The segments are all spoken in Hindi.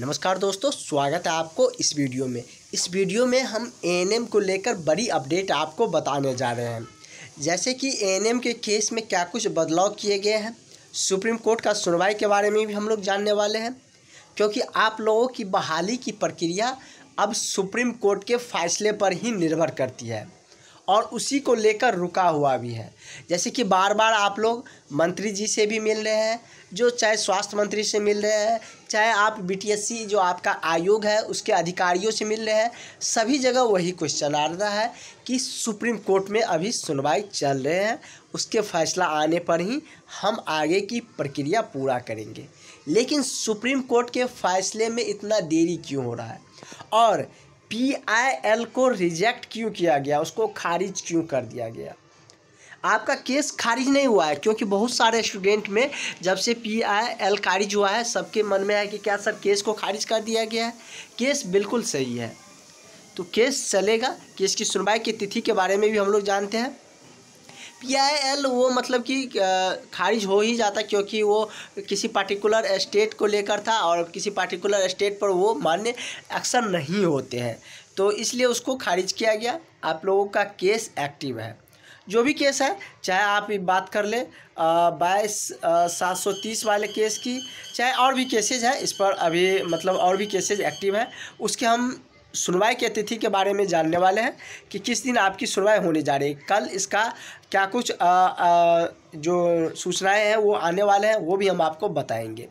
नमस्कार दोस्तों, स्वागत है आपको इस वीडियो में। इस वीडियो में हम एएनएम को लेकर बड़ी अपडेट आपको बताने जा रहे हैं। जैसे कि एएनएम के केस में क्या कुछ बदलाव किए गए हैं, सुप्रीम कोर्ट का सुनवाई के बारे में भी हम लोग जानने वाले हैं। क्योंकि आप लोगों की बहाली की प्रक्रिया अब सुप्रीम कोर्ट के फैसले पर ही निर्भर करती है। और उसी को लेकर रुका हुआ भी है। जैसे कि बार बार आप लोग मंत्री जी से भी मिल रहे हैं, जो चाहे स्वास्थ्य मंत्री से मिल रहे हैं, चाहे आप बीटीएससी जो आपका आयोग है, उसके अधिकारियों से मिल रहे हैं, सभी जगह वही क्वेश्चन आ रहा है कि सुप्रीम कोर्ट में अभी सुनवाई चल रहे हैं। उसके फैसला आने पर ही हम आगे की प्रक्रिया पूरा करेंगे। लेकिन सुप्रीम कोर्ट के फैसले में इतना देरी क्यों हो रहा है? और पी आई एल को रिजेक्ट क्यों किया गया? उसको खारिज क्यों कर दिया गया? आपका केस खारिज नहीं हुआ है, क्योंकि बहुत सारे स्टूडेंट में जब से पी आई एल खारिज हुआ है, सबके मन में है कि क्या सर केस को खारिज कर दिया गया है? केस बिल्कुल सही है। तो केस चलेगा, केस की सुनवाई की तिथि के बारे में भी हम लोग जानते हैं। पी आई एल वो मतलब कि खारिज हो ही जाता क्योंकि वो किसी पार्टिकुलर स्टेट को लेकर था और किसी पार्टिकुलर स्टेट पर वो मान्य अक्सर नहीं होते हैं। तो इसलिए उसको खारिज किया गया। आप लोगों का केस एक्टिव है। जो भी केस है, चाहे आप बात कर ले बाईस सात सौ तीस वाले केस की, चाहे और भी केसेज है, इस पर अभी मतलब और भी केसेज एक्टिव हैं। उसके हम सुनवाई की तिथि के बारे में जानने वाले हैं कि किस दिन आपकी सुनवाई होने जा रही है। कल इसका क्या कुछ आ, आ, जो सूचनाएँ हैं वो आने वाले हैं वो भी हम आपको बताएँगे।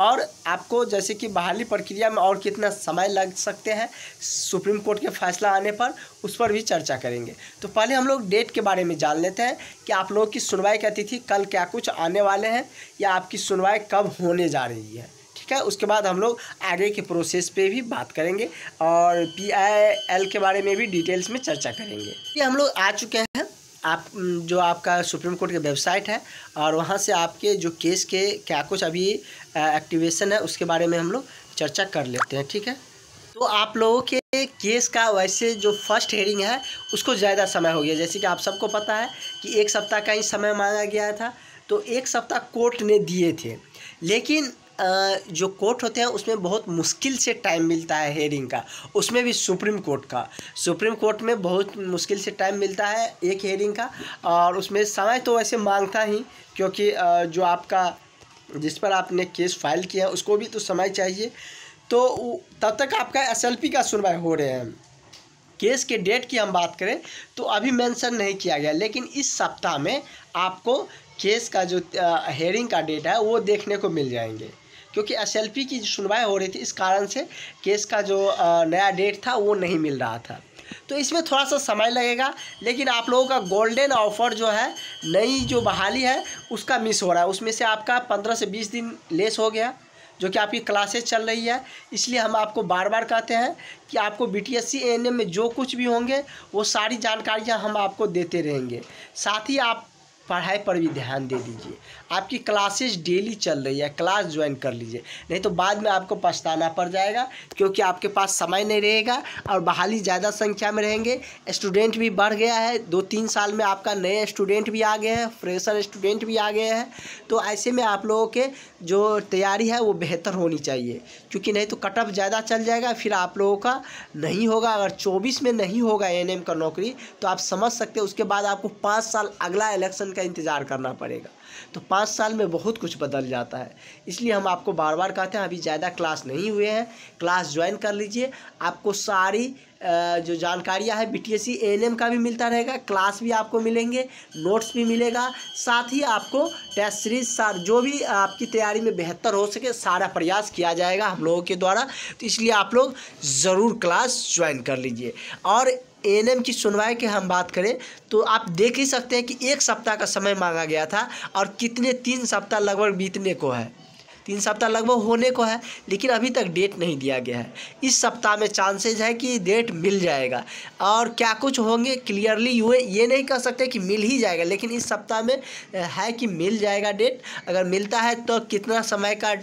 और आपको जैसे कि बहाली प्रक्रिया में और कितना समय लग सकते हैं सुप्रीम कोर्ट के फैसला आने पर उस पर भी चर्चा करेंगे। तो पहले हम लोग डेट के बारे में जान लेते हैं कि आप लोगों की सुनवाई की तिथि कल क्या कुछ आने वाले हैं या आपकी सुनवाई कब होने जा रही है। ठीक है, उसके बाद हम लोग आगे के प्रोसेस पे भी बात करेंगे और पी आई एल के बारे में भी डिटेल्स में चर्चा करेंगे। ये हम लोग आ चुके हैं। आप, जो आपका सुप्रीम कोर्ट की वेबसाइट है और वहाँ से आपके जो केस के क्या कुछ अभी एक्टिवेशन है, उसके बारे में हम लोग चर्चा कर लेते हैं, ठीक है? तो आप लोगों के केस का वैसे जो फ़र्स्ट हेयरिंग है, उसको ज़्यादा समय हो गया। जैसे कि आप सबको पता है कि एक सप्ताह का ही समय मांगा गया था तो एक सप्ताह कोर्ट ने दिए थे। लेकिन जो कोर्ट होते हैं, उसमें बहुत मुश्किल से टाइम मिलता है हेयरिंग का। उसमें भी सुप्रीम कोर्ट का। सुप्रीम कोर्ट में बहुत मुश्किल से टाइम मिलता है एक हेयरिंग का, और उसमें समय तो वैसे माँगता ही, क्योंकि जो आपका, जिस पर आपने केस फ़ाइल किया है उसको भी तो समय चाहिए। तो तब तक आपका एसएलपी का सुनवाई हो रहे हैं। केस के डेट की हम बात करें तो अभी मेंशन नहीं किया गया, लेकिन इस सप्ताह में आपको केस का जो हेयरिंग का डेट है, वो देखने को मिल जाएँगे। क्योंकि एस की सुनवाई हो रही थी, इस कारण से केस का जो नया डेट था, वो नहीं मिल रहा था। तो इसमें थोड़ा सा समय लगेगा, लेकिन आप लोगों का गोल्डन ऑफ़र जो है, नई जो बहाली है, उसका मिस हो रहा है। उसमें से आपका पंद्रह से बीस दिन लेस हो गया, जो कि आपकी क्लासेस चल रही है। इसलिए हम आपको बार बार कहते हैं कि आपको B T S C N में जो कुछ भी होंगे, वो सारी जानकारियाँ हम आपको देते रहेंगे। साथ ही आप पढ़ाई पर भी ध्यान दे दीजिए। आपकी क्लासेस डेली चल रही है क्लास ज्वाइन कर लीजिए। नहीं तो बाद में आपको पछताना पड़ जाएगा, क्योंकि आपके पास समय नहीं रहेगा और बहाली ज़्यादा संख्या में रहेंगे। स्टूडेंट भी बढ़ गया है दो तीन साल में आपका नए स्टूडेंट भी आ गए हैं फ्रेशर स्टूडेंट भी आ गए हैं। तो ऐसे में आप लोगों के जो तैयारी है, वो बेहतर होनी चाहिए। क्योंकि नहीं तो कटअप ज़्यादा चल जाएगा, फिर आप लोगों का नहीं होगा। अगर चौबीस में नहीं होगा एन का नौकरी तो आप समझ सकते उसके बाद आपको पाँच साल अगला इलेक्शन का इंतज़ार करना पड़ेगा। तो पाँच साल में बहुत कुछ बदल जाता है। इसलिए हम आपको बार बार कहते हैं, अभी ज़्यादा क्लास नहीं हुए हैं। क्लास ज्वाइन कर लीजिए। आपको सारी जो जानकारियाँ है बी टी एस का भी मिलता रहेगा। क्लास भी आपको मिलेंगे, नोट्स भी मिलेगा। साथ ही आपको टेस्ट सीरीज़, सार, जो भी आपकी तैयारी में बेहतर हो सके, सारा प्रयास किया जाएगा हम लोगों के द्वारा। तो इसलिए आप लोग ज़रूर क्लास ज्वाइन कर लीजिए। और एएनएम की सुनवाई की हम बात करें तो आप देख ही सकते हैं कि एक सप्ताह का समय मांगा गया था और कितने तीन सप्ताह लगभग बीतने को है। तीन सप्ताह लगभग होने को है, लेकिन अभी तक डेट नहीं दिया गया है। इस सप्ताह में चांसेज है कि डेट मिल जाएगा। और क्या कुछ होंगे क्लियरली ये ये नहीं कह सकते कि मिल ही जाएगा, लेकिन इस सप्ताह में है कि मिल जाएगा डेट अगर मिलता है तो कितना समय का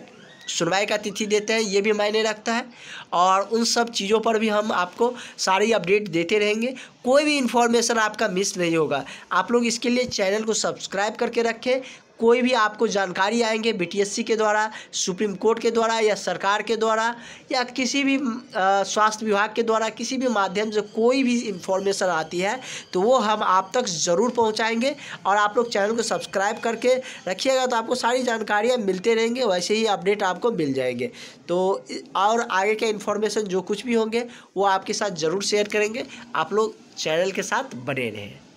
सुनवाई का तिथि देते हैं, ये भी मायने रखता है। और उन सब चीज़ों पर भी हम आपको सारी अपडेट देते रहेंगे। कोई भी इन्फॉर्मेशन आपका मिस नहीं होगा। आप लोग इसके लिए चैनल को सब्सक्राइब करके रखें। कोई भी आपको जानकारी आएँगे बीटीएससी के द्वारा सुप्रीम कोर्ट के द्वारा या सरकार के द्वारा या किसी भी स्वास्थ्य विभाग के द्वारा किसी भी माध्यम से कोई भी इंफॉर्मेशन आती है तो वो हम आप तक ज़रूर पहुंचाएँगे और आप लोग चैनल को सब्सक्राइब करके रखिएगा तो आपको सारी जानकारियाँ मिलते रहेंगे, वैसे ही अपडेट आपको मिल जाएँगे। तो और आगे के इन्फॉर्मेशन जो कुछ भी होंगे, वो आपके साथ ज़रूर शेयर करेंगे। आप लोग चैनल के साथ बने रहें।